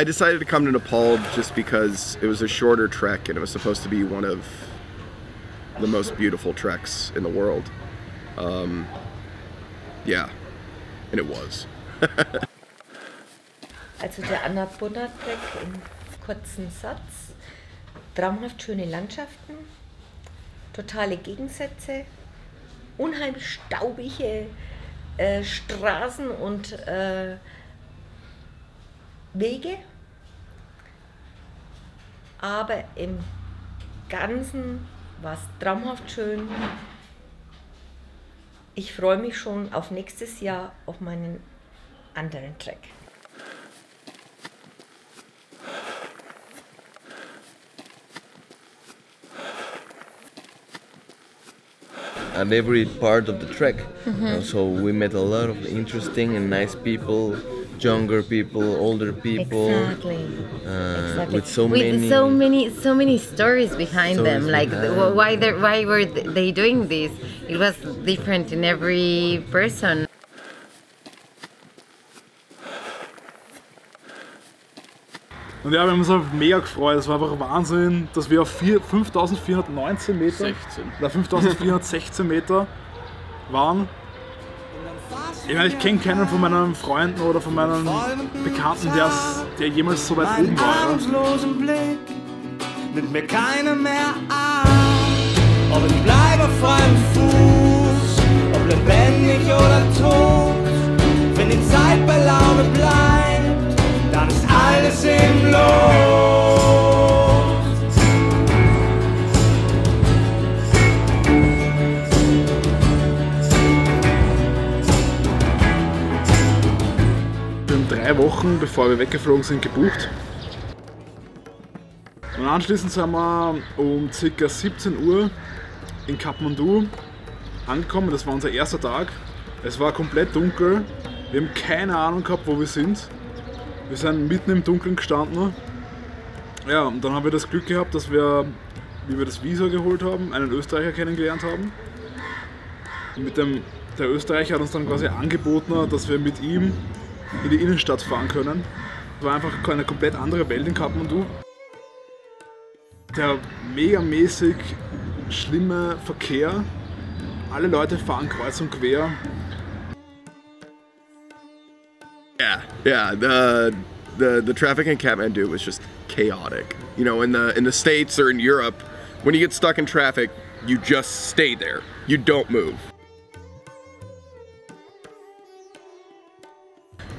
I decided to come to Nepal just because it was a shorter trek and it was supposed to be one of the most beautiful treks in the world. Um, yeah, and it was. Also der Annapurna-Trek in kurzen Satz. Traumhaft schöne Landschaften, totale Gegensätze, unheimlich staubige äh, Straßen und äh, Wege. Aber im Ganzen war es traumhaft schön. Ich freue mich schon auf nächstes Jahr auf meinen anderen Track. at every part of the trek. Uh, so we met a lot of interesting and nice people, younger people, older people, Exactly. uh, Exactly. with so with many. so many so many stories behind them like behind. why they why were they doing this it was different in every person Und ja, wir haben uns auch mega gefreut. Es war einfach Wahnsinn, dass wir auf vier- 5419 Meter 16. oder 5416 Meter waren. Ich ich kenne keinen von meinen Freunden oder von meinen Bekannten, der jemals so weit oben war. Blick mir keiner mehr an. Ob ich bleibe auf freiem Fuß, ob lebendig oder tot. Wenn die Zeit bei Laune bleibt, dann ist alles im Lot. Drei Wochen, bevor wir weggeflogen sind, gebucht. Und anschließend sind wir um ca. 17 Uhr in Kathmandu angekommen. Das war unser erster Tag. Es war komplett dunkel. Wir haben keine Ahnung gehabt, wo wir sind. Wir sind mitten im Dunkeln gestanden. Ja, und dann haben wir das Glück gehabt, dass wir, wie wir das Visa geholt haben, einen Österreicher kennengelernt haben. Und mit dem, der Österreicher hat uns dann quasi angeboten, dass wir mit ihm in die Innenstadt fahren können. Es war einfach eine komplett andere Welt in Kathmandu. Der megamäßig schlimme Verkehr. Alle Leute fahren kreuz und quer. Yeah, yeah. The the the traffic in Kathmandu was just chaotic. You know, in the in the states or in Europe, when you get stuck in traffic, you just stay there. You don't move.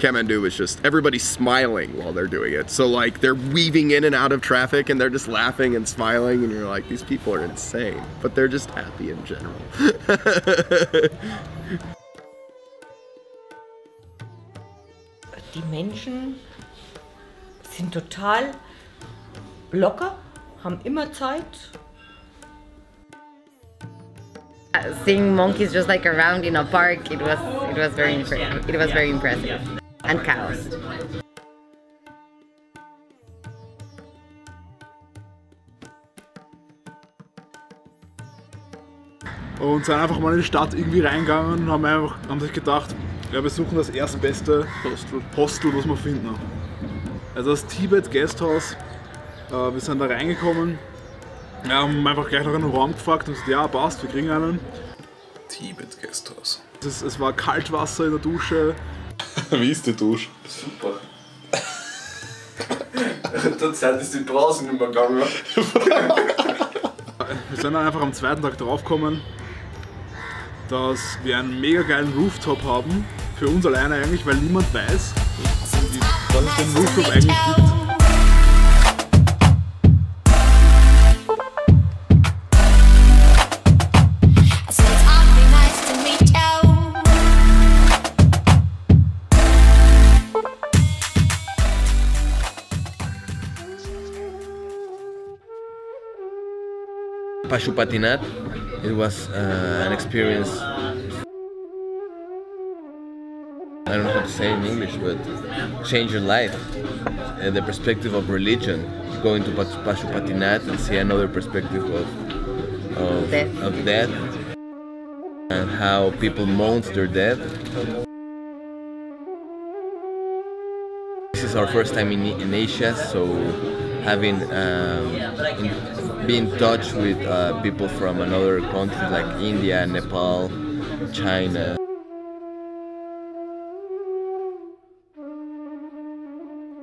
Kathmandu is just everybody's smiling while they're doing it. So like they're weaving in and out of traffic and they're just laughing and smiling and you're like these people are insane, but they're just happy in general. Die Menschen sind total locker, haben immer Zeit. Uh, seeing monkeys just like around in a park it was it was very it was very impressive and cows Und sind einfach mal in die Stadt irgendwie reingegangen und haben, einfach, haben sich gedacht, ja, wir suchen das erstbeste Hostel, Hostel was wir finden. Also das Tibet Guesthouse. Äh, wir sind da reingekommen, ja, haben einfach gleich nach einem Raum gefragt und gesagt, ja, passt, wir kriegen einen. Tibet Gasthaus. Es, es war Kaltwasser in der Dusche. Wie ist die Dusche? Super. Der Zeit ist die draußen nicht mehr gegangen. Wir sind dann einfach am zweiten Tag draufgekommen, dass wir einen mega geilen Rooftop haben. Für uns alleine eigentlich, weil niemand weiß, wie- dass es den Rooftop eigentlich gibt. Pashupatinat, it was uh, an experience. I don't know how to say in English, but change your life. Uh, the perspective of religion. Go into Pas- Pashupatinat and see another perspective of of Death. of death and how people mourn their death. This is our first time in, in Asia, so having um, in, be in touch with uh, people from another countries like India, Nepal, China.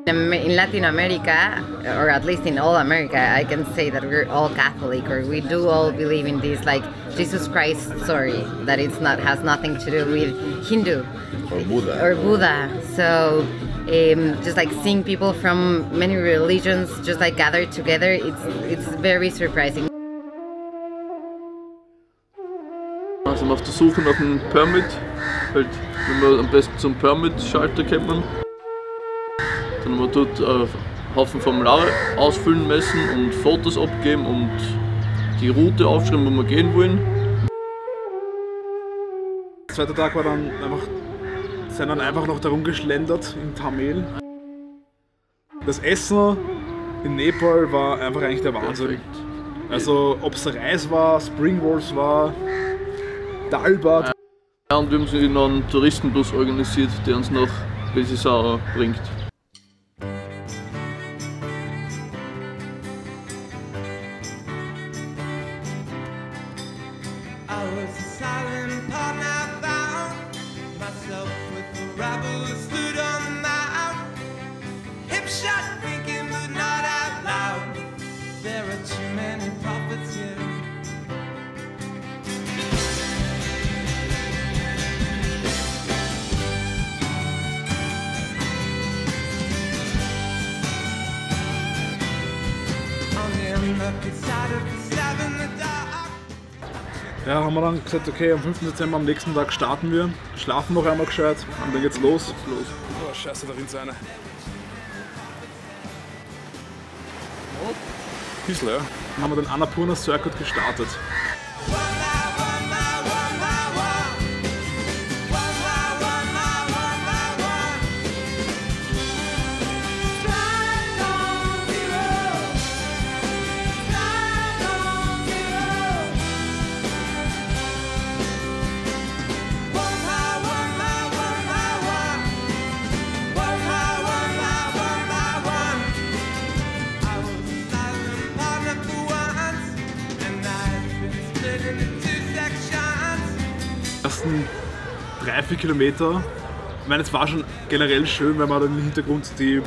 In in Latin America, or at least in all America, I can say that we're all Catholic, or we do all believe in this like Jesus Christ story that it's not has nothing to do with Hindu Or Buddha. or Buddha. So um, just like seeing people from many religions just like gathered together, it's it's very surprising. Also auf der Suche nach einem Permit, halt, wenn wir am besten zum Permit-Schalter kommen. Dann haben wir dort einen Haufen Formulare ausfüllen müssen und Fotos abgeben und die Route aufschreiben, wo wir gehen wollen. Der zweite Tag war dann einfach, sind dann einfach noch darum geschlendert in Tamil. Das Essen in Nepal war einfach eigentlich der Wahnsinn. Also ob es Reis war, Spring Rolls war, Dalbad. Ja, und wir haben sie in einen Touristenbus organisiert, der uns nach Besisara bringt. Ja, haben wir dann gesagt, okay, am 5. Dezember, am nächsten Tag starten wir, schlafen noch einmal gescheit und dann geht's los. los. Oh, scheiße, da rinnt einer. Bisschen, ja. Dann haben wir den Annapurna Circuit gestartet. Vier Kilometer. Ich meine, es war schon generell schön, weil man dann im Hintergrund die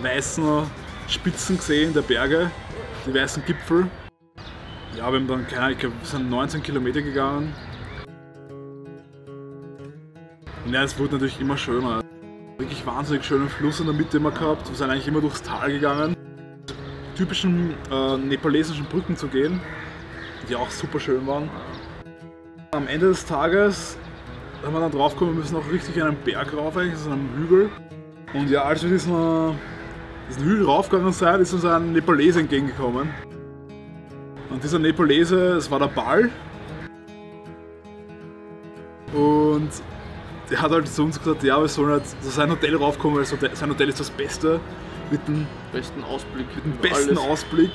weißen Spitzen gesehen der Berge, die weißen Gipfel. Ja, wir haben dann, keine Ahnung, wir sind 19 Kilometer gegangen. Und ja, es wurde natürlich immer schöner. Wirklich wahnsinnig schönen Fluss in der Mitte immer gehabt. Wir sind eigentlich immer durchs Tal gegangen. Typischen äh, nepalesischen Brücken zu gehen, die auch super schön waren. Am Ende des Tages haben wir dann draufgekommen, wir müssen auch richtig einen Berg rauf, eigentlich, also einen Hügel. Und ja, als wir diesen, diesen Hügel raufgegangen sind, ist uns ein Nepalese entgegengekommen. Und dieser Nepalese, es war der Ball. Und der hat halt zu uns gesagt, ja, wir sollen halt zu sein Hotel raufkommen, weil sein Hotel ist das Beste. Mit dem Besten Ausblick. mit dem besten Ausblick,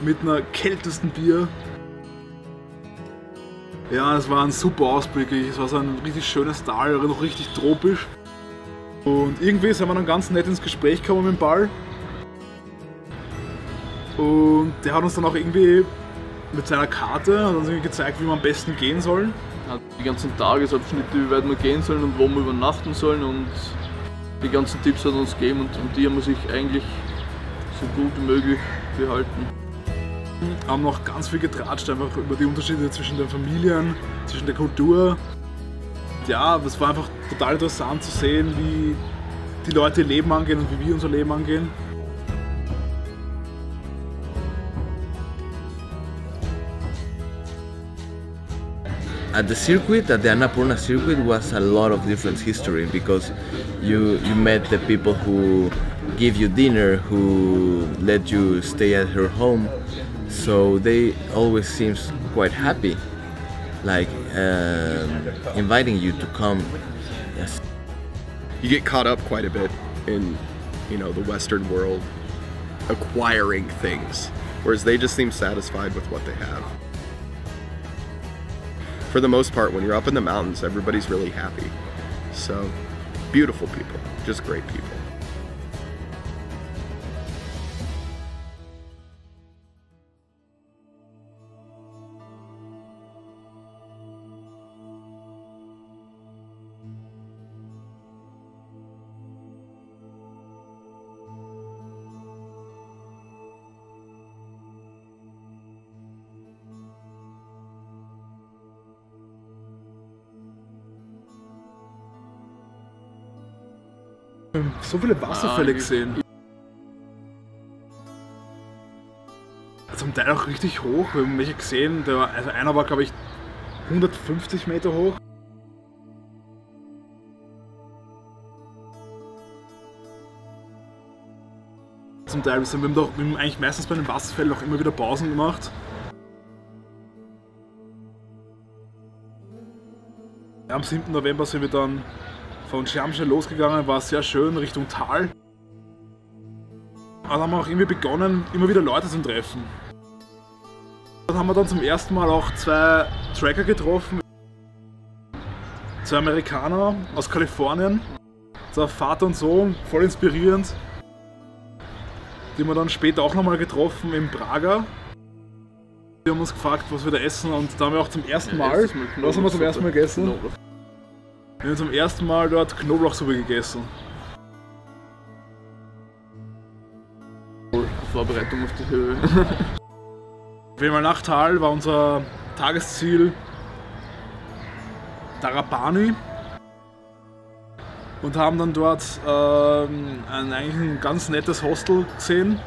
mit einer kältesten Bier. Ja, es war ein super Ausblick. Es war so ein richtig schönes Tal, aber noch richtig tropisch. Und irgendwie sind wir dann ganz nett ins Gespräch gekommen mit dem Ball. Und der hat uns dann auch irgendwie mit seiner Karte hat uns gezeigt, wie wir am besten gehen sollen. Hat die ganzen Tagesabschnitte, wie weit wir gehen sollen und wo wir übernachten sollen und die ganzen Tipps hat er uns gegeben und, und die haben wir sich eigentlich so gut wie möglich behalten. Haben noch ganz viel getratscht, einfach über die Unterschiede zwischen den Familien, zwischen der Kultur. Ja, es war einfach total interessant zu sehen, wie die Leute ihr Leben angehen und wie wir unser Leben angehen. At the circuit, at the Annapurna circuit, was a lot of different history because you you met the people who give you dinner, who let you stay at her home, so they always seems quite happy, like um, inviting you to come. Yes. You get caught up quite a bit in, you know, the Western world acquiring things, whereas they just seem satisfied with what they have. For the most part, when you're up in the mountains, everybody's really happy. So, beautiful people, just great people. So viele Wasserfälle Ah, gesehen. Zum Teil auch richtig hoch. Wir haben welche gesehen. Der war, also einer war, glaube ich, 150 Meter hoch. Zum Teil sind wir haben, doch, wir haben eigentlich meistens bei den Wasserfällen auch immer wieder Pausen gemacht. Am 7. November sind wir dann von Schermsche losgegangen, war sehr schön Richtung Tal. Dann haben wir auch irgendwie begonnen, immer wieder Leute zu treffen. Dann haben wir dann zum ersten Mal auch zwei Tracker getroffen. Zwei Amerikaner aus Kalifornien. So Vater und Sohn, voll inspirierend. Die haben wir dann später auch nochmal getroffen in Praga. Die haben uns gefragt, was wir da essen und da haben wir auch zum ersten Mal, Mal was haben wir zum ersten Mal gegessen? Wir haben zum ersten Mal dort Knoblauchsuppe gegessen. Vorbereitung auf die Höhe. Auf jeden Fall nach Tal war unser Tagesziel Darabani und haben dann dort ähm, ein, eigentlich ein ganz nettes Hostel gesehen.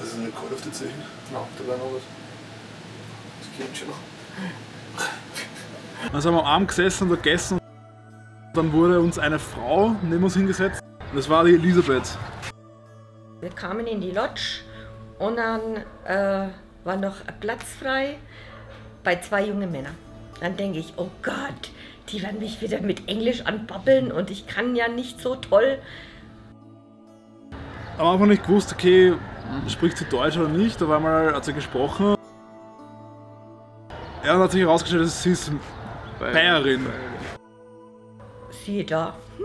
Also eine Call auf die Zechen? Ja, da war noch was. Geht schon noch. Dann sind wir am Abend gesessen und gegessen. Dann wurde uns eine Frau neben uns hingesetzt. Und das war die Elisabeth. Wir kamen in die Lodge und dann äh, war noch ein Platz frei bei zwei jungen Männern. Dann denke ich, oh Gott, die werden mich wieder mit Englisch anbabbeln und ich kann ja nicht so toll. Am Anfang nicht gewusst, okay, spricht sie Deutsch oder nicht. Auf einmal hat sie gesprochen. Ja, dann hat sich herausgestellt, dass sie ist Bayerin. Siehe da. Hm,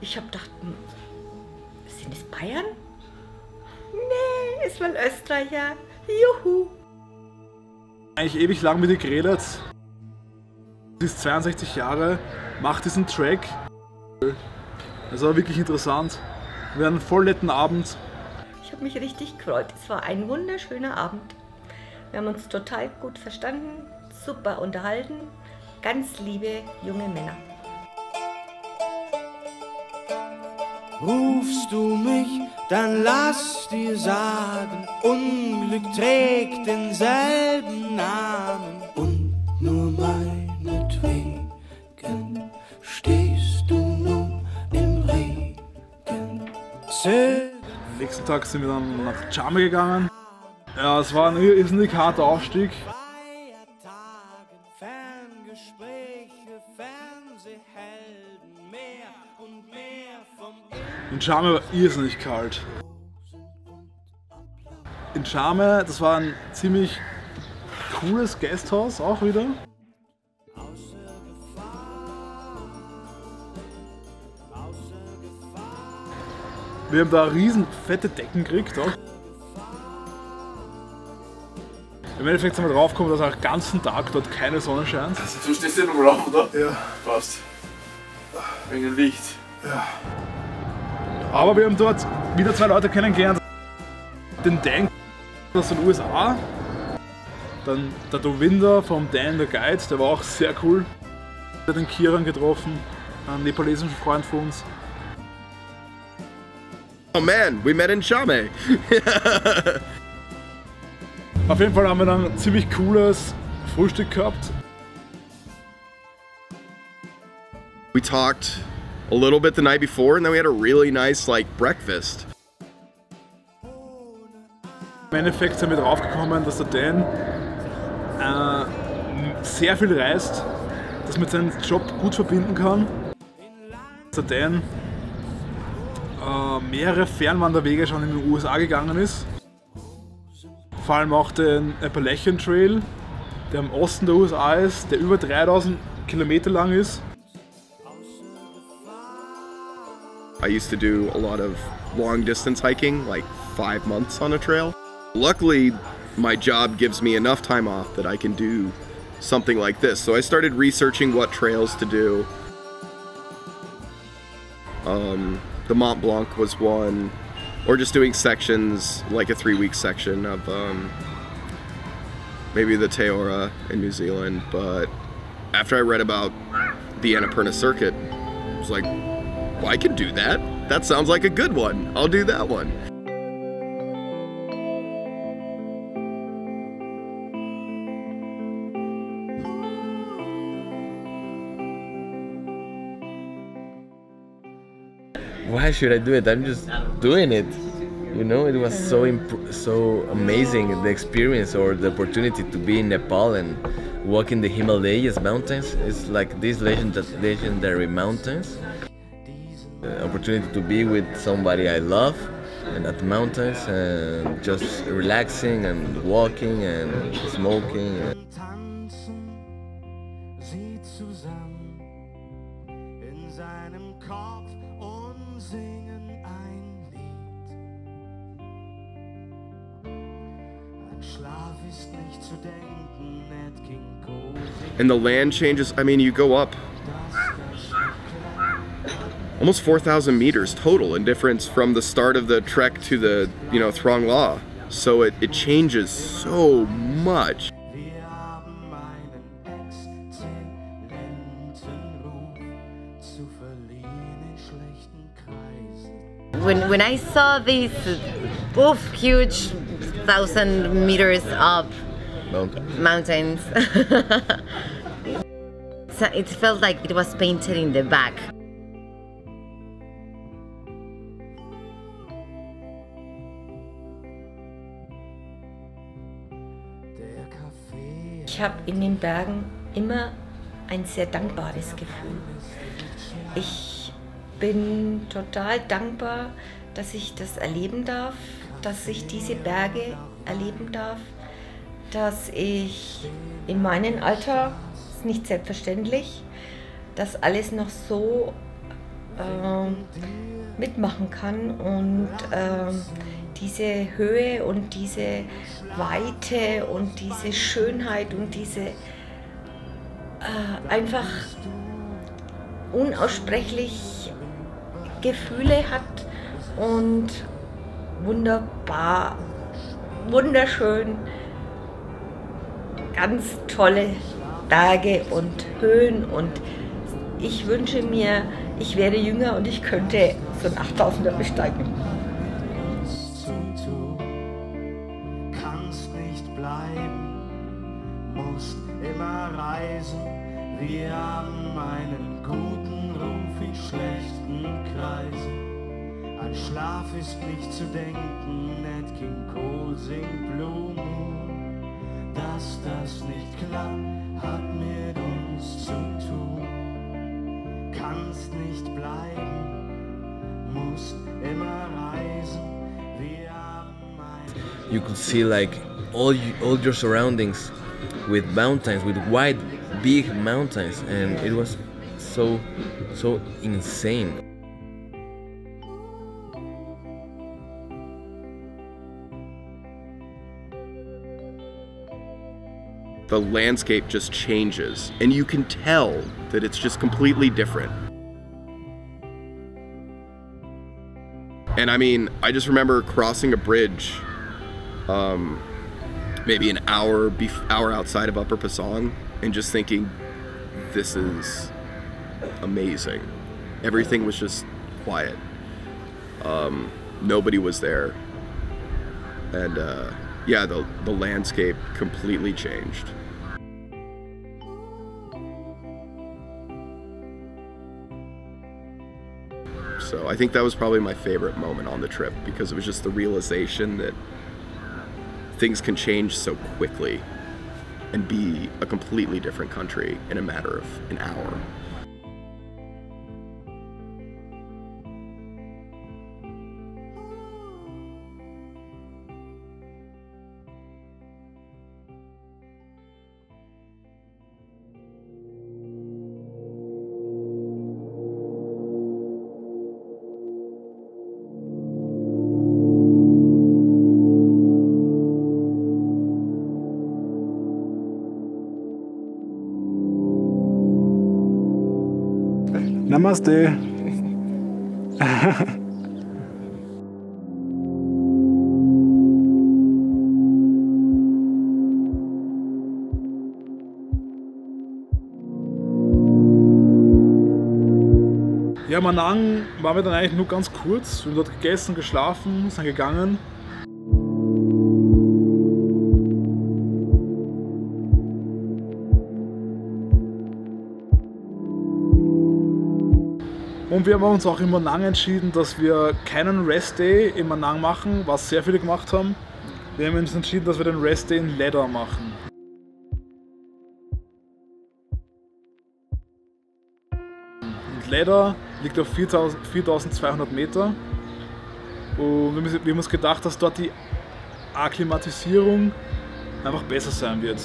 ich habe gedacht, hm, sind es Bayern? Nee, ist mal Österreicher. Juhu. Eigentlich ewig lang mit ihr geredet. Sie ist 62 Jahre, macht diesen Track. Das war wirklich interessant. Wir hatten einen voll netten Abend. Ich habe mich richtig gefreut. Es war ein wunderschöner Abend. Wir haben uns total gut verstanden, super unterhalten. Ganz liebe junge Männer. Rufst du mich, dann lass dir sagen, Unglück trägt denselben Namen. Und nur meinetwegen stehst du nun im Regen. Am nächsten Tag sind wir dann nach Chame gegangen. Ja, es war ein irrsinnig harter Aufstieg. In Chame war irrsinnig kalt. In Chame, das war ein ziemlich cooles Gasthaus auch wieder. Wir haben da riesen fette Decken gekriegt auch. Im Endeffekt sind wir draufgekommen, dass auch den ganzen Tag dort keine Sonne scheint. Also du stehst ja nochmal auf, oder? Ja. Passt. Wegen Licht. Aber wir haben dort wieder zwei Leute kennengelernt. Den Dan aus den USA. Dann der Dowinder vom Dan the Guide, der war auch sehr cool. Wir haben den Kiran getroffen, einen nepalesischen Freund von uns. Oh man, we met in Chame. Auf jeden Fall haben wir dann ein ziemlich cooles Frühstück gehabt. We talked a little bit the night before, and then we had a really nice like breakfast. Im Endeffekt sind wir draufgekommen, dass der Dan äh, sehr viel reist, dass man seinen Job gut verbinden kann. Dass der Dan äh, mehrere Fernwanderwege schon in den USA gegangen ist. Vor allem auch den Appalachian Trail, der im Osten der USA ist, der über 3000 Kilometer lang ist. I used to do a lot of long distance hiking, like five months on a trail. Luckily, my job gives me enough time off that I can do something like this. So I started researching what trails to do. Um, the Mont Blanc was one, or just doing sections, like a three week section of um, maybe the Teora in New Zealand. But after I read about the Annapurna circuit, I was like, I can do that. That sounds like a good one. I'll do that one. why should I do it? I'm just doing it. You know, it was so so amazing the experience or the opportunity to be in Nepal and walk in the Himalayas mountains. It's like these legend- legendary mountains. The opportunity to be with somebody I love and at the mountains and just relaxing and walking and smoking. And the land changes. I mean, you go up almost 4,000 meters total in difference from the start of the trek to the, you know, Throng La. So it, it changes so much. Wir haben einen exzellenten Ruf zu verlieren in schlechten Kreisen. When when I saw these oof, huge thousand meters up Mountain. mountains, so it felt like it was painted in the back. Ich habe in den Bergen immer ein sehr dankbares Gefühl. Ich bin total dankbar, dass ich das erleben darf, dass ich diese Berge erleben darf, dass ich in meinem Alter, ist nicht selbstverständlich, das alles noch so ähm, mitmachen kann und ähm, diese Höhe und diese Weite und diese Schönheit und diese äh, einfach unaussprechlich Gefühle hat und wunderbar, wunderschön, ganz tolle Berge und Höhen und ich wünsche mir, ich wäre jünger und ich könnte so ein 8000er besteigen. Nicht zu denken, Nat King Cole singt Blue Moon. Dass das nicht klappt, hat mit uns zu tun. Kannst nicht bleiben, musst immer reisen. Wir haben you could see like all you, all your surroundings with mountains with wide big mountains and it was so so insane The landscape just changes, and you can tell that it's just completely different. And I mean, I just remember crossing a bridge, um, maybe an hour hour outside of Upper Pasong, and just thinking, this is amazing. Everything was just quiet. Um, nobody was there, and uh, yeah, the the landscape completely changed. So I think that was probably my favorite moment on the trip because it was just the realization that things can change so quickly and be a completely different country in a matter of an hour. Namaste. Ja, Manang waren wir dann eigentlich nur ganz kurz. Wir haben dort gegessen, geschlafen, sind gegangen. Und wir haben uns auch in Manang entschieden, dass wir keinen Rest Day in Manang machen, was sehr viele gemacht haben. Wir haben uns entschieden, dass wir den Rest Day in Leather machen. Und Leather liegt auf 4000 4200 Meter. Und wir haben uns gedacht, dass dort die Akklimatisierung einfach besser sein wird.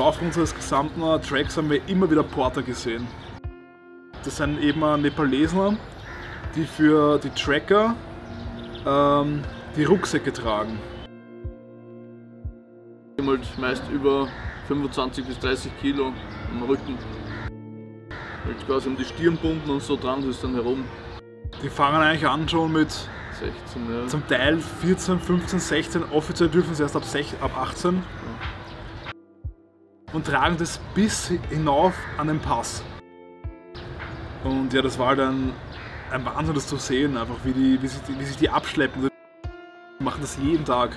Laufe unseres gesamten Tracks haben wir immer wieder Porter gesehen. Das sind eben Nepalesen, die für die Tracker ähm, die Rucksäcke tragen. Die haben halt meist über 25 bis 30 Kilo am Rücken. Halt quasi um die Stirn bunden und so dran ist dann herum. Die fangen eigentlich an schon mit 16, ja. zum Teil 14, 15, 16, offiziell dürfen sie erst ab, 6, ab 18 und tragen das bis hinauf an den Pass. Und ja, das war dann ein Wahnsinn, das zu sehen, einfach wie, die, wie, sich, die, wie sich die abschleppen. Die machen das jeden Tag.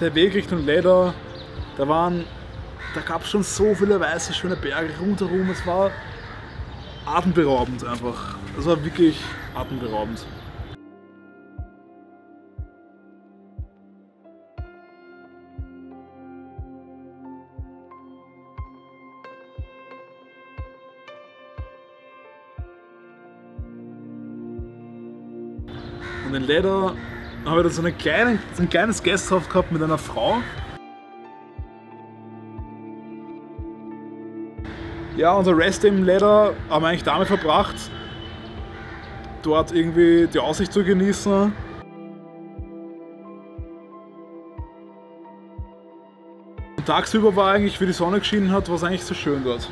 Der Weg Richtung Leder, da waren, da gab es schon so viele weiße, schöne Berge rundherum. Es war atemberaubend einfach. Es war wirklich atemberaubend. Und in Leder habe ich dann so, eine kleine, so ein kleines Gasthaus gehabt mit einer Frau. Ja, unser Rest im Leder haben wir eigentlich damit verbracht, dort irgendwie die Aussicht zu genießen. Und tagsüber war eigentlich, wie die Sonne geschienen hat, war es eigentlich so schön dort.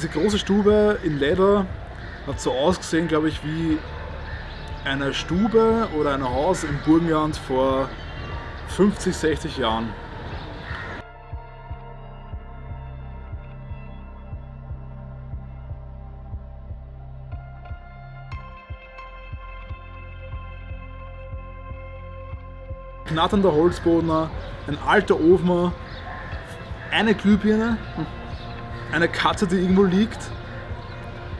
Diese große Stube in Leder hat so ausgesehen, glaube ich, wie eine Stube oder ein Haus im Burgenland vor 50, 60 Jahren. Knatternder Holzboden, ein alter Ofen, eine Glühbirne, eine Katze, die irgendwo liegt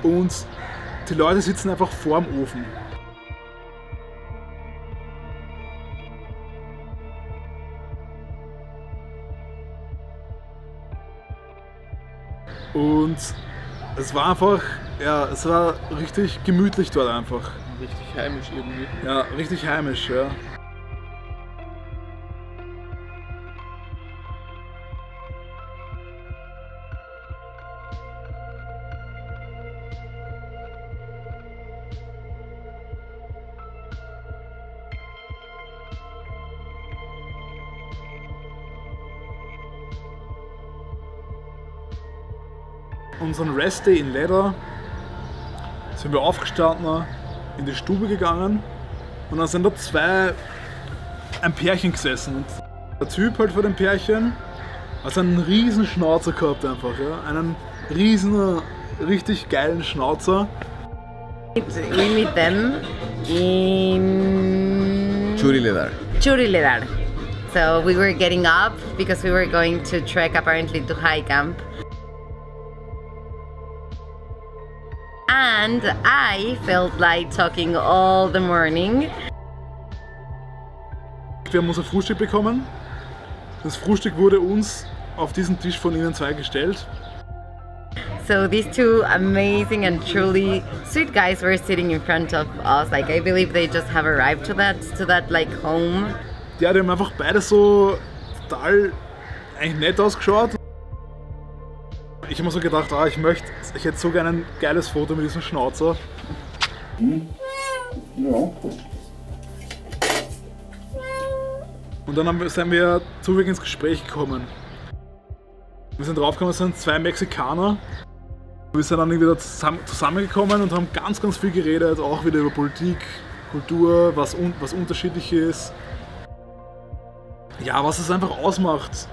und die Leute sitzen einfach vorm Ofen. Und es war einfach, ja, es war richtig gemütlich dort einfach. Richtig heimisch irgendwie. Ja, richtig heimisch, ja. Unseren Rest Day in Leder sind wir aufgestanden, in die Stube gegangen und dann sind da zwei, ein Pärchen gesessen. Und der Typ halt vor dem Pärchen hat einen riesen Schnauzer gehabt einfach, ja. Einen riesen, richtig geilen Schnauzer. We meet them in Churiledar. Churiledar. So we were getting up because we were going to trek apparently to high camp. And I felt like talking all the morning. Wir haben unser Frühstück bekommen. Das Frühstück wurde uns auf diesen Tisch von ihnen zwei gestellt. So these two amazing and truly sweet guys were sitting in front of us. Like I believe they just have arrived to that to that like home. Ja, die haben einfach beide so total eigentlich nett ausgeschaut. Ich habe mir so gedacht, ah, ich möchte, ich hätte so gerne ein geiles Foto mit diesem Schnauzer. Ja. Und dann haben wir, sind wir zufällig ins Gespräch gekommen. Wir sind draufgekommen, es sind zwei Mexikaner. Wir sind dann wieder zusammen, zusammengekommen und haben ganz, ganz viel geredet, auch wieder über Politik, Kultur, was, un, was unterschiedlich ist. Ja, was es einfach ausmacht.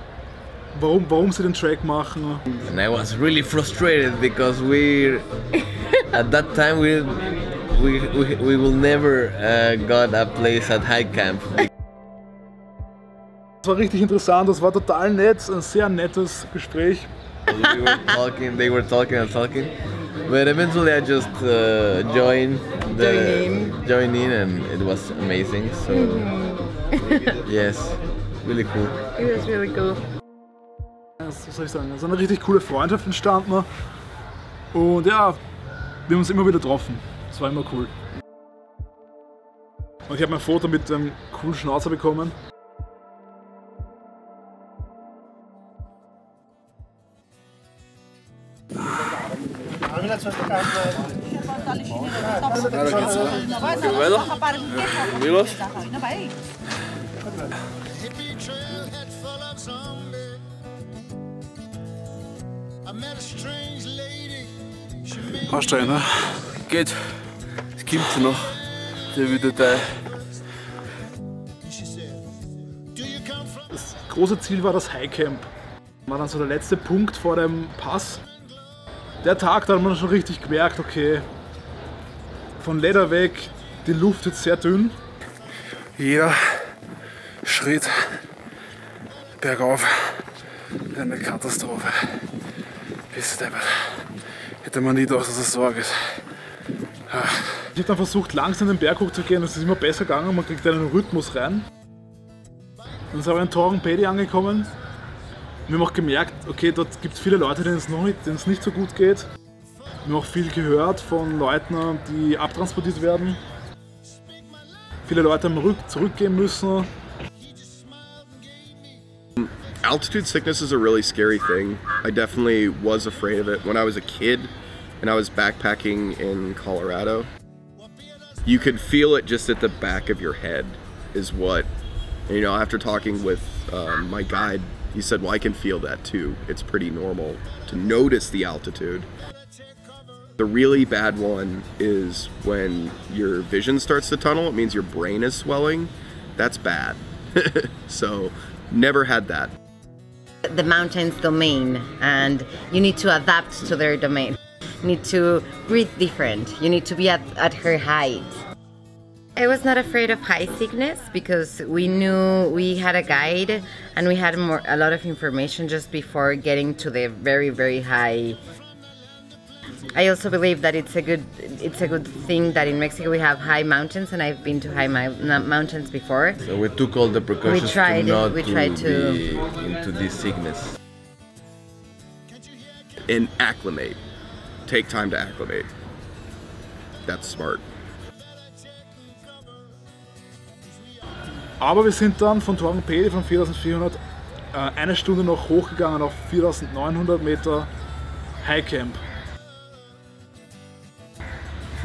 Warum, warum sie den Track machen. And I was really frustrated because we, at that time, we we we, we will never uh, got a place at high camp. Es war richtig interessant, das war total nett, ein sehr nettes Gespräch. we were talking, they were talking and talking, but eventually I just uh, joined the Join in. join in, and it was amazing. So yes, really cool. It was really cool. Was soll ich sagen? Es ist eine richtig coole Freundschaft entstanden. Und ja, wir haben uns immer wieder getroffen. Das war immer cool. Und ich habe mein Foto mit einem coolen Schnauzer bekommen. Milos? Anstrengend, ne? Geht. Es kommt ja noch. Der wieder der. Das große Ziel war das Highcamp. War dann so der letzte Punkt vor dem Pass. Der Tag, da hat man schon richtig gemerkt, okay, von Leder weg, die Luft wird sehr dünn. Jeder Schritt bergauf ist eine Katastrophe. Ist deppert. Hätte man nie gedacht, dass es so arg ist. Ich habe dann versucht, langsam den Berg hochzugehen, es ist immer besser gegangen, man kriegt einen Rhythmus rein. Dann sind wir in Torrenpedi angekommen. Wir haben auch gemerkt, okay, dort gibt es viele Leute, denen es, nicht, denen es nicht so gut geht. Wir haben auch viel gehört von Leuten, die abtransportiert werden. Viele Leute haben rück, zurückgehen müssen. Altitude sickness is a really scary thing. I definitely was afraid of it when I was a kid and I was backpacking in Colorado. You could feel it just at the back of your head, is what, you know, after talking with um, my guide, he said, Well, I can feel that too. It's pretty normal to notice the altitude. The really bad one is when your vision starts to tunnel, it means your brain is swelling. That's bad. so, never had that. The mountain's domain, and you need to adapt to their domain. You need to breathe different. You need to be at, at her height. I was not afraid of high sickness because we knew we had a guide and we had more a lot of information just before getting to the very very high. I also believe that it's a good it's a good thing that in Mexico we have high mountains and I've been to high mou- mountains before. So we took all the precautions tried- to not we to tried to- be into this sickness. And acclimate. Take time to acclimate. That's smart. Aber wir sind dann von Torrenpedi von 4400 äh, eine Stunde noch hochgegangen auf 4900 Meter Highcamp.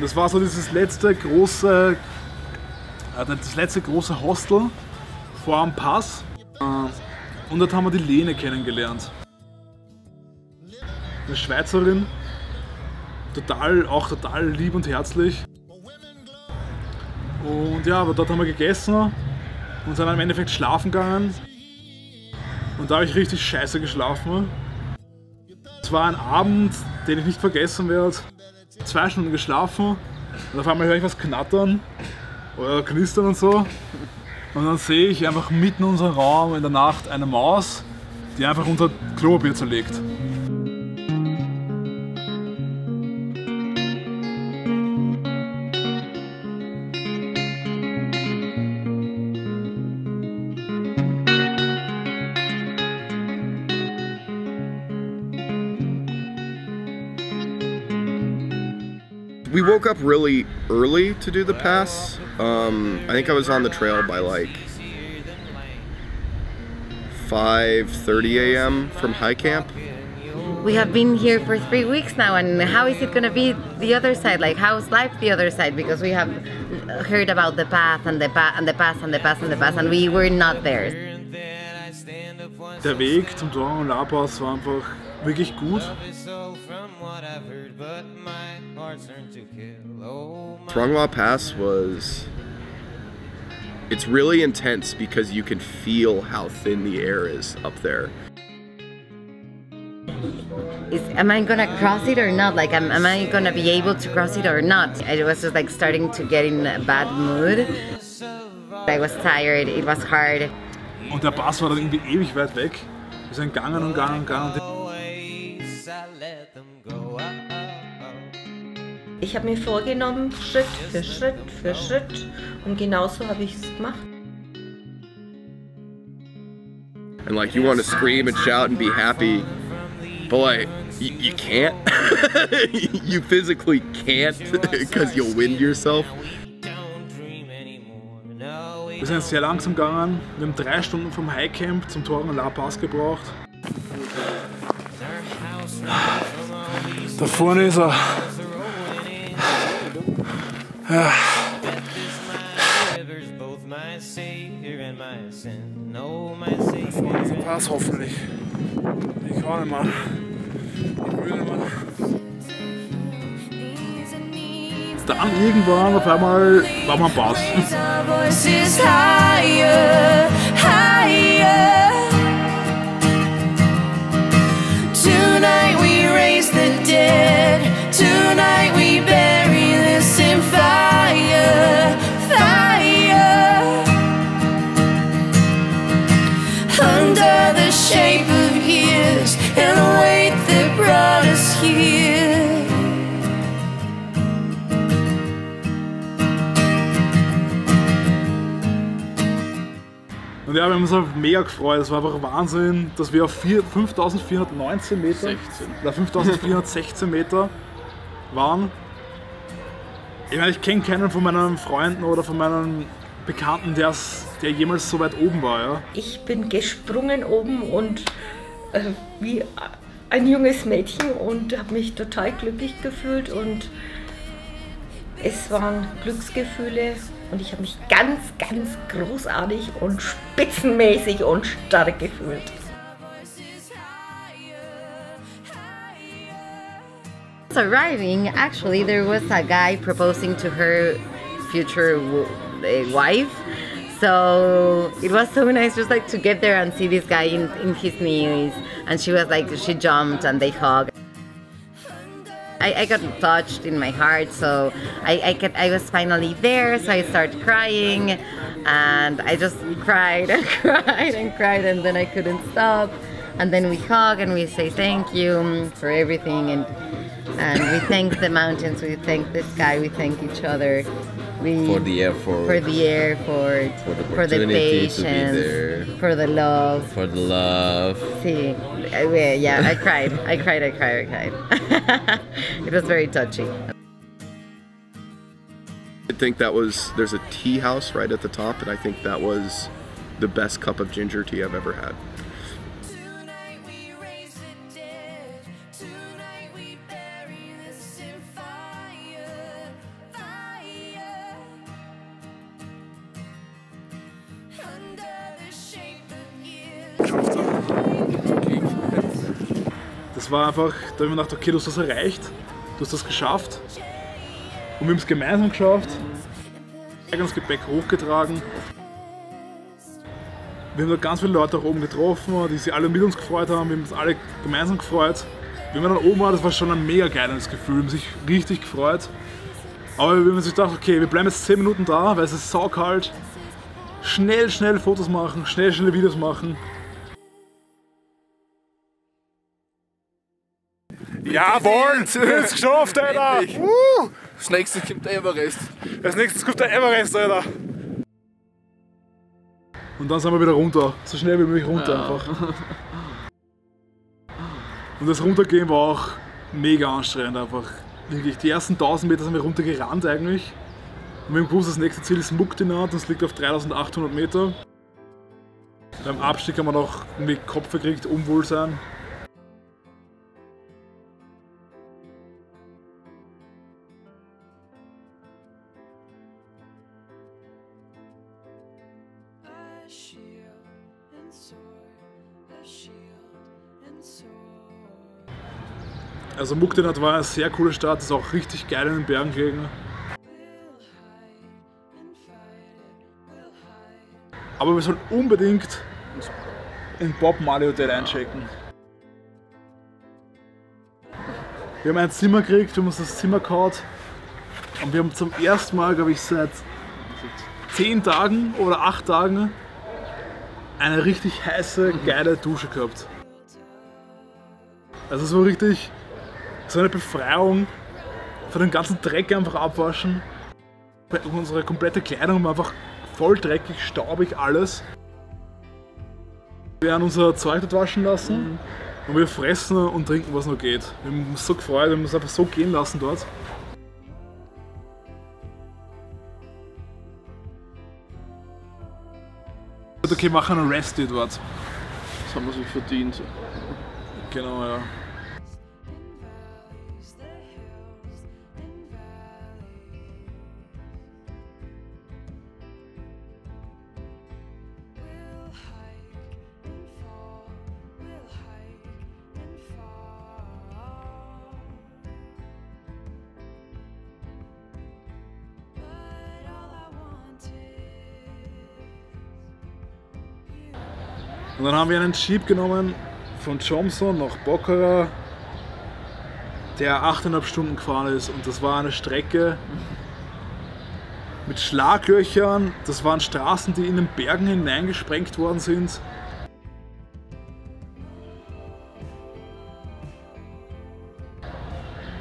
Und das war so dieses letzte große, äh, das letzte große Hostel vor dem Pass. Äh, und dort haben wir die Lene kennengelernt. Eine Schweizerin, total, auch total lieb und herzlich. Und ja, aber dort haben wir gegessen und sind dann im Endeffekt schlafen gegangen. Und da habe ich richtig scheiße geschlafen. Es war ein Abend, den ich nicht vergessen werde. Zwei Stunden geschlafen und auf einmal höre ich was knattern oder knistern und so. Und dann sehe ich einfach mitten in unserem Raum in der Nacht eine Maus, die einfach unser Klopapier zerlegt. We woke up really early to do the pass. Um, I think I was on the trail by like 5:30 a.m. from high camp. we have been here for three weeks now, and how is it gonna be the other side? Like, how's life the other side? Because we have heard about the path and the path and the path and the path and the path, and we were not there. Der Weg zum Torang und Lapas war einfach wirklich gut. Throngwa Pass was. It's really intense because you can feel how thin the air is up there. Is, am I gonna cross it or not? Like, am, am I gonna be able to cross it or not? I was just like starting to get in a bad mood. I was tired, it was hard. Und der Pass war dann irgendwie ewig weit weg. Wir sind gegangen und gegangen und gegangen. Ich habe mir vorgenommen, Schritt für Schritt für Schritt und genauso habe ich es gemacht. And like you want to scream and shout and be happy, but like you, you can't. you physically can't because you'll wind yourself. Wir sind sehr langsam gegangen. Wir haben drei Stunden vom Highcamp zum und La Pass gebraucht. Da vorne ist er. Ja. Pass hoffentlich. Ich kann nicht mehr. Ich will nicht mehr. Dann irgendwann auf einmal war man am Pass. Our voices higher, higher. Tonight we raise the dead. Tonight we Und ja, wir haben uns einfach mega gefreut. Es war einfach Wahnsinn, dass wir auf vier- 5419 Meter 16. oder 5416 Meter waren. Ich meine, ich kenne keinen von meinen Freunden oder von meinen Bekannten, der's, der jemals so weit oben war. Ja. Ich bin gesprungen oben und äh, wie ein junges Mädchen und habe mich total glücklich gefühlt und es waren Glücksgefühle und ich habe mich ganz, ganz großartig und spitzenmäßig und stark gefühlt. arriving, actually, there was a guy proposing to her future uh, wife. So it was so nice just like to get there and see this guy in, in his knees. And she was like, she jumped and they hugged. I, I got touched in my heart, so I, I, I was finally there, so I started crying. And I just cried and cried and cried, and then I couldn't stop. And then we hug and we say thank you for everything. And and we thank the mountains, we thank the sky, we thank each other. We, For the effort. for the airport, For the for the opportunity to be patience, there. for the love. For the love. See, eh, I- yeah, yeah, I cried, I cried, I cried, I cried. it was very touching. I think that was there's a tea house right at the top, and I think that was the best cup of ginger tea I've ever had. Das war einfach, da habe ich mir gedacht, okay, du hast das erreicht, du hast das geschafft. Und wir haben es gemeinsam geschafft. Eigenes Gepäck hochgetragen. Wir haben da ganz viele Leute auch oben getroffen, die sich alle mit uns gefreut haben. Wir haben uns alle gemeinsam gefreut. Wenn man dann oben war, das war schon ein mega geiles Gefühl. Wir haben sich richtig gefreut. Aber wir haben uns gedacht, okay, wir bleiben jetzt 10 Minuten da, weil es ist saukalt. Schnell, schnell Fotos machen, schnell, schnell Videos machen. Jawohl! Es geschafft, Alter! Uh, Das nächste kommt der Everest. als nächstes kommt der Everest, Alter! Und dann sind wir wieder runter. So schnell wie möglich runter einfach. Und das Runtergehen war auch mega anstrengend einfach. Wirklich, die ersten 1000 Meter sind wir runtergerannt eigentlich. Und wir haben gewusst, das nächste Ziel ist Muktinat, das liegt auf 3800 Meter. Beim Abstieg haben wir noch irgendwie Kopf gekriegt, Unwohlsein. Also Mukdenat war eine sehr coole Stadt, ist auch richtig geil in den Bergen gelegen. Aber wir sollen unbedingt in Bob Marley Hotel einchecken. Wir haben ein Zimmer gekriegt, wir haben uns das Zimmer gehaut und wir haben zum ersten Mal, glaube ich, seit zehn Tagen oder acht Tagen eine richtig heiße, geile Dusche gehabt. Also so richtig so eine Befreiung von dem ganzen Dreck einfach abwaschen. Unsere komplette Kleidung war einfach voll dreckig, staubig, alles. Wir haben unser Zeug dort waschen lassen und wir fressen und trinken, was noch geht. Wir haben uns so gefreut, wir haben uns einfach so gehen lassen dort. Okay, machen einen Rest dort. Das haben wir sich verdient. Genau, ja. Und dann haben wir einen Jeep genommen von Johnson nach Bockara, der 8,5 Stunden gefahren ist. Und das war eine Strecke mit Schlaglöchern. Das waren Straßen, die in den Bergen hineingesprengt worden sind.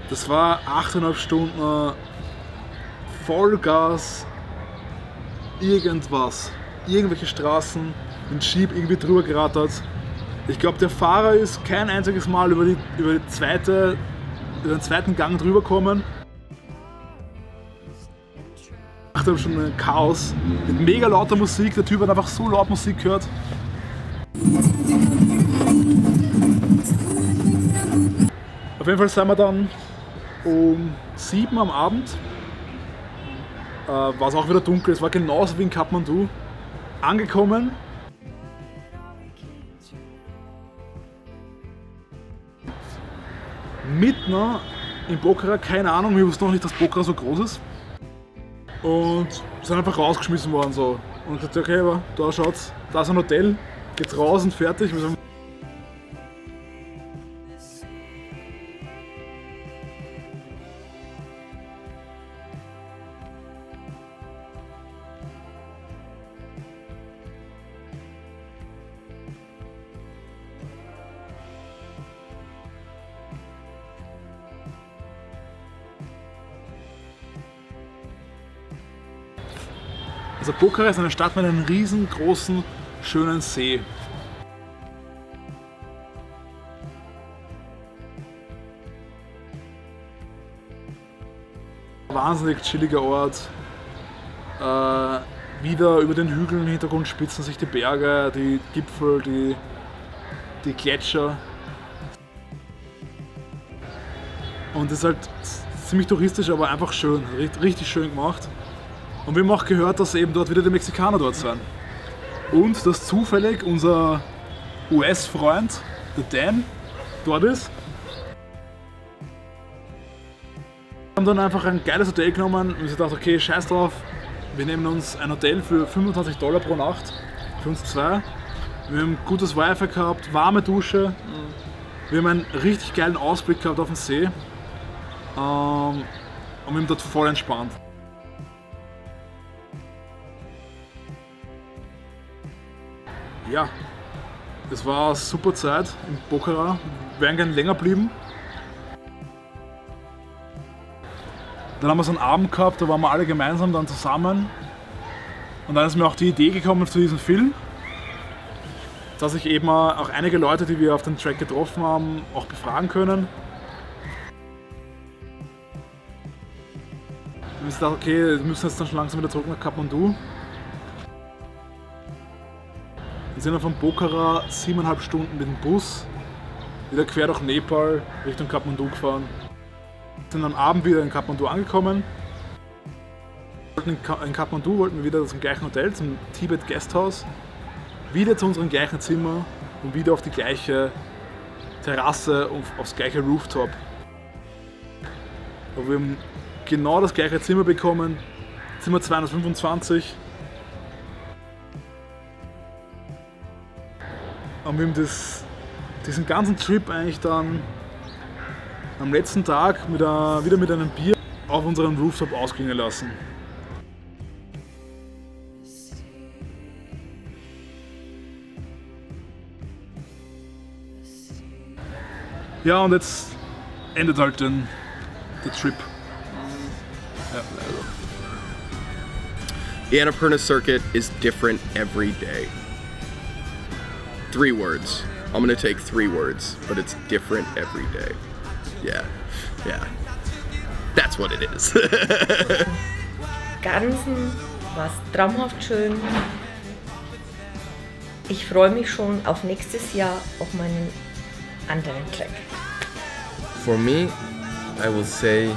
Das war 8,5 Stunden Vollgas, irgendwas, irgendwelche Straßen, ein Jeep irgendwie drüber gerattert. Ich glaube, der Fahrer ist kein einziges Mal über, die, über, die zweite, über den zweiten Gang drüber gekommen. Macht aber schon ein Chaos mit mega lauter Musik. Der Typ hat einfach so laut Musik gehört. Auf jeden Fall sind wir dann um 7 am Abend, äh, war es auch wieder dunkel, es war genauso wie in Kathmandu, angekommen. Mitten in Pokhara, keine Ahnung, wir wussten noch nicht, dass Pokhara so groß ist. Und sind einfach rausgeschmissen worden so. Und gesagt, okay, aber da schaut's, da ist ein Hotel, geht raus und fertig. Pokhara ist eine Stadt mit einem riesengroßen, schönen See. Wahnsinnig chilliger Ort. Äh, wieder über den Hügeln im Hintergrund spitzen sich die Berge, die Gipfel, die, die Gletscher. Und es ist halt ziemlich touristisch, aber einfach schön, richtig schön gemacht. Und wir haben auch gehört, dass eben dort wieder die Mexikaner dort sind. Und dass zufällig unser US-Freund, der Dan, dort ist. Wir haben dann einfach ein geiles Hotel genommen und wir gedacht, okay, scheiß drauf, wir nehmen uns ein Hotel für 25 Dollar pro Nacht, für uns zwei. Wir haben gutes Wi-Fi gehabt, warme Dusche. Wir haben einen richtig geilen Ausblick gehabt auf den See. Ähm, und wir haben dort voll entspannt. Ja, es war eine super Zeit in Pokhara. Wir wären gerne länger blieben. Dann haben wir so einen Abend gehabt, da waren wir alle gemeinsam dann zusammen. Und dann ist mir auch die Idee gekommen zu diesem Film, dass ich eben auch einige Leute, die wir auf dem Track getroffen haben, auch befragen können. Wir haben gedacht, okay, wir müssen jetzt dann schon langsam wieder zurück nach Kathmandu. Wir sind dann von Pokhara siebeneinhalb Stunden mit dem Bus wieder quer durch Nepal Richtung Kathmandu gefahren. Sind am Abend wieder in Kathmandu angekommen. In Kathmandu wollten wir wieder zum gleichen Hotel, zum Tibet Guesthouse. Wieder zu unserem gleichen Zimmer. und wieder auf die gleiche Terrasse und aufs gleiche Rooftop. Aber wir haben genau das gleiche Zimmer bekommen, Zimmer 225. Und wir haben das, diesen ganzen Trip eigentlich dann am letzten Tag mit, a- wieder mit einem Bier auf unserem Rooftop ausklingen lassen. Ja, und jetzt endet halt den, der Trip. Ja, leider. The Annapurna circuit is different every day. Three words. I'm gonna take three words, but it's different every day. Yeah, yeah. That's what it is. Ganzen war es traumhaft schön. Ich freue mich schon auf nächstes Jahr auf meinen anderen Track. For me, I will say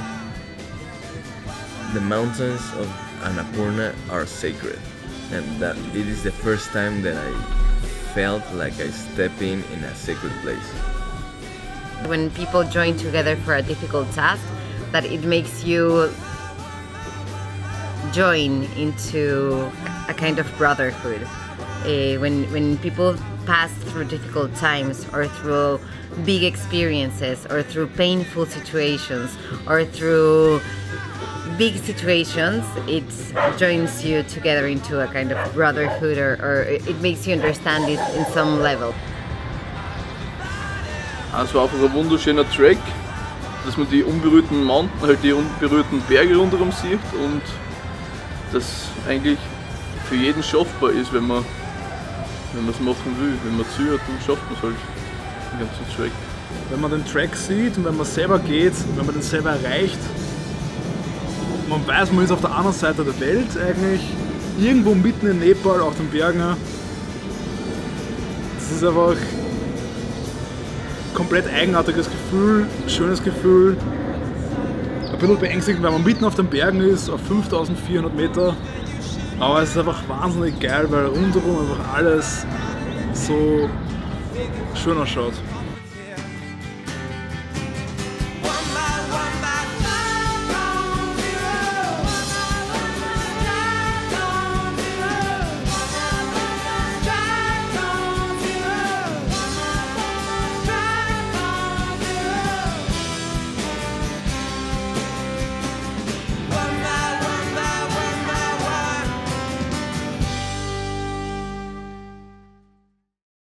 the mountains of Annapurna are sacred, and that it is the first time that I felt like I stepped in in a sacred place. When people join together for a difficult task, that it makes you join into a kind of brotherhood. Eh, when when people pass through difficult times or through big experiences or through painful situations or through big situations, it joins you together into a kind of brotherhood or, or it makes you understand it in some level. Es war einfach ein wunderschöner Track, dass man die unberührten Mountain, halt die unberührten Berge rundherum sieht und das eigentlich für jeden schaffbar ist, wenn man wenn man es machen will. Wenn man zuhört, dann schafft man es halt, den ganzen Track. Wenn man den Track sieht und wenn man selber geht, wenn man den selber erreicht, man weiß, man ist auf der anderen Seite der Welt eigentlich, irgendwo mitten in Nepal, auf den Bergen. Das ist einfach komplett eigenartiges Gefühl, schönes Gefühl. Ein bisschen beängstigend, weil man mitten auf den Bergen ist, auf 5400 Meter. Aber es ist einfach wahnsinnig geil, weil rundherum einfach alles so schön ausschaut.